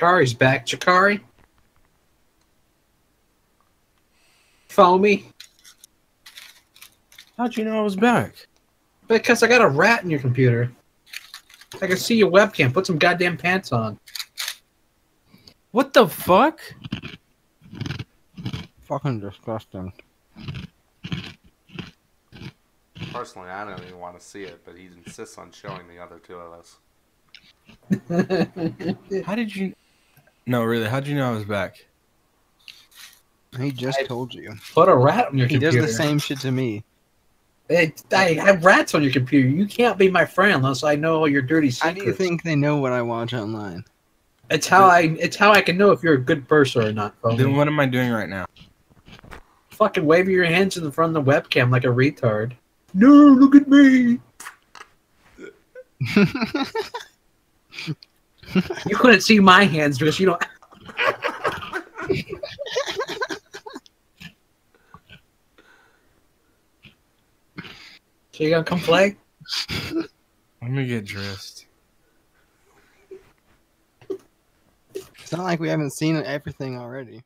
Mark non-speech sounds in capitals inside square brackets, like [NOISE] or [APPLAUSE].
Chikari's back. Chikari? Foamy? How'd you know I was back? Because I got a rat in your computer. I can see your webcam. Put some goddamn pants on. What the fuck? Fucking disgusting. Personally, I don't even want to see it, but he insists on showing the other two of us. [LAUGHS] [LAUGHS] How did you? No, really. How'd you know I was back? He just I- told you. Put a rat on your He computer. He does the same shit to me. Hey, I have rats on your computer. You can't be my friend unless I know all your dirty secrets. How secrets. do you think they know what I watch online? It's how I. It's how I can know if you're a good person or not. Foamy. Then what am I doing right now? Fucking waving your hands in front of the webcam like a retard. No, look at me. [LAUGHS] You couldn't see my hands because you don't. [LAUGHS] so you gonna come play? Let me get dressed. It's not like we haven't seen everything already.